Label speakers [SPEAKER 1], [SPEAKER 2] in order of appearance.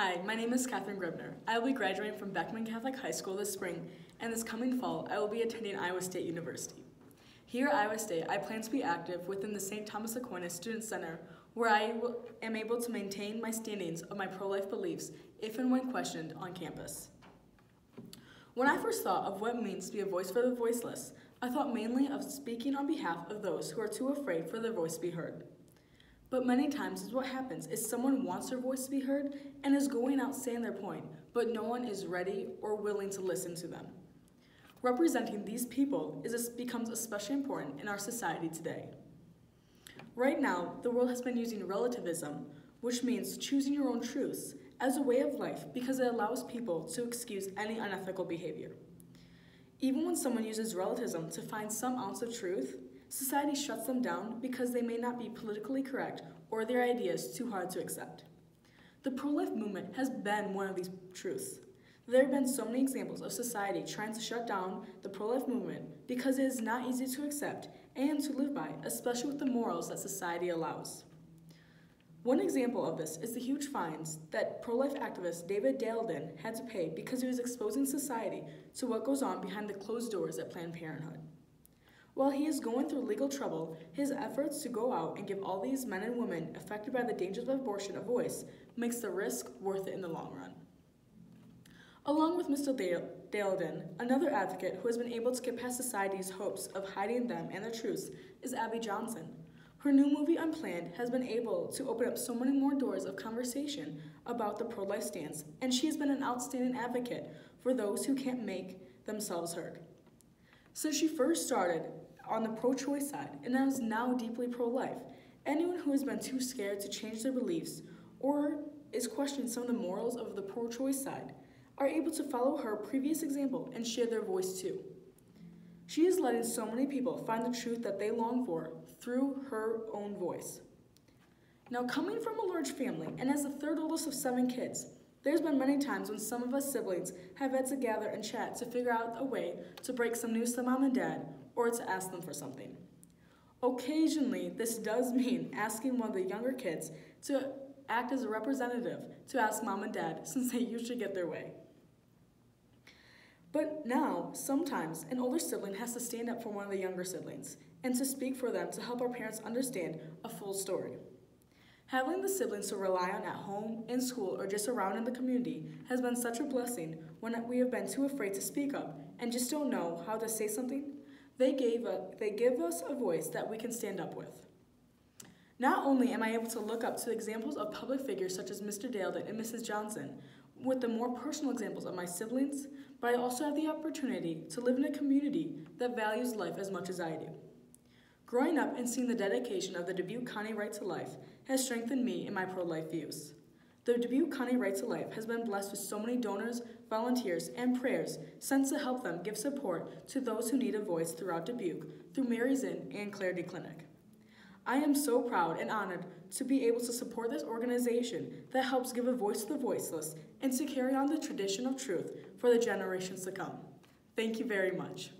[SPEAKER 1] Hi, my name is Katherine Grebner. I will be graduating from Beckman Catholic High School this spring, and this coming fall, I will be attending Iowa State University. Here at Iowa State, I plan to be active within the St. Thomas Aquinas Student Center, where I am able to maintain my standings of my pro-life beliefs if and when questioned on campus. When I first thought of what it means to be a voice for the voiceless, I thought mainly of speaking on behalf of those who are too afraid for their voice to be heard. But many times is what happens is someone wants their voice to be heard and is going out saying their point, but no one is ready or willing to listen to them. Representing these people is, becomes especially important in our society today. Right now, the world has been using relativism, which means choosing your own truths, as a way of life because it allows people to excuse any unethical behavior. Even when someone uses relativism to find some ounce of truth, society shuts them down because they may not be politically correct or their ideas too hard to accept. The pro-life movement has been one of these truths. There have been so many examples of society trying to shut down the pro-life movement because it is not easy to accept and to live by, especially with the morals that society allows. One example of this is the huge fines that pro-life activist David Daleiden had to pay because he was exposing society to what goes on behind the closed doors at Planned Parenthood. While he is going through legal trouble, his efforts to go out and give all these men and women affected by the dangers of abortion a voice makes the risk worth it in the long run. Along with Mr. Daleiden, another advocate who has been able to get past society's hopes of hiding them and their truths is Abby Johnson. Her new movie Unplanned has been able to open up so many more doors of conversation about the pro-life stance, and she has been an outstanding advocate for those who can't make themselves heard. Since she first started, on the pro-choice side and is now deeply pro-life. Anyone who has been too scared to change their beliefs or is questioning some of the morals of the pro-choice side are able to follow her previous example and share their voice too. She is letting so many people find the truth that they long for through her own voice. Now, coming from a large family and as the third oldest of seven kids, there's been many times when some of us siblings have had to gather and chat to figure out a way to break some news to mom and dad or to ask them for something. Occasionally, this does mean asking one of the younger kids to act as a representative to ask mom and dad since they usually get their way. But now, sometimes, an older sibling has to stand up for one of the younger siblings and to speak for them to help our parents understand a full story. Having the siblings to rely on at home, in school, or just around in the community has been such a blessing when we have been too afraid to speak up and just don't know how to say something they, gave a, they give us a voice that we can stand up with. Not only am I able to look up to examples of public figures such as Mr. Daleiden and Mrs. Johnson, with the more personal examples of my siblings, but I also have the opportunity to live in a community that values life as much as I do. Growing up and seeing the dedication of the Dubuque County Right to Life has strengthened me in my pro-life views. The Dubuque County Right to Life has been blessed with so many donors, volunteers, and prayers sent to help them give support to those who need a voice throughout Dubuque through Mary's Inn and Clarity Clinic. I am so proud and honored to be able to support this organization that helps give a voice to the voiceless and to carry on the tradition of truth for the generations to come. Thank you very much.